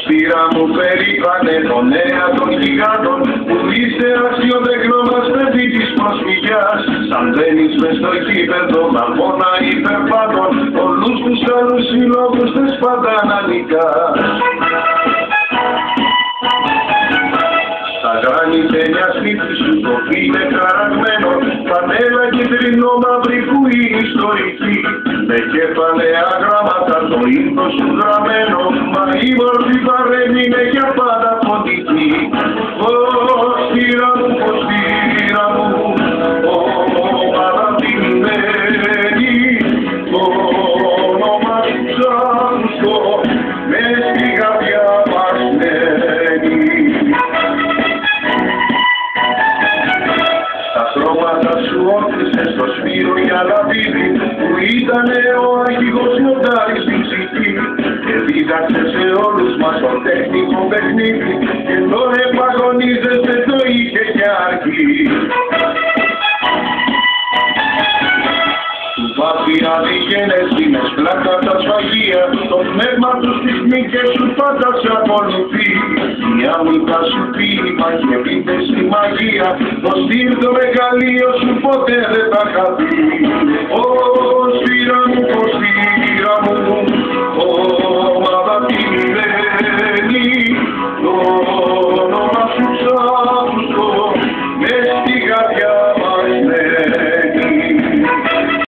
Σπύρα μου περήφανε τον νέα των γιγάντων που είστε μας παιδί της προσφυγιάς. Σαν μπαίνεις μες στο κήπεδο μαγώνα υπερπάτων όλους τους άλλους συλλόγους θες πάντα να νικάς. Στα γράνη ταινιά σπίτι σου το φύγε χαραγμένο Πανέλα κεντρινό μαύρη που είναι ιστορική. Με κεφαλαία γράμματα το ύμνο σου γραμμένο ψάχνω Μες στη καρδιά μας μένει Τα χρώματα σου όθησε στο σφύρο για λαβίδι που ήταν ο αρχηγός μοντάρης στην ψυχή. Και δίδαξε σε όλους μας το τέχνικο παιχνίδι και τώρα Του βάθη αδικένεση με σπλάκα τα σφαγεία. Το πνεύμα τους στις μήκες σου πάντα σε ακολουθεί μια μήκα σου πει υπάρχει επίθεση μαγεία. Το στυλ το μεγαλείο σου ποτέ δεν θα χαθεί Ω σπήρα μου, πω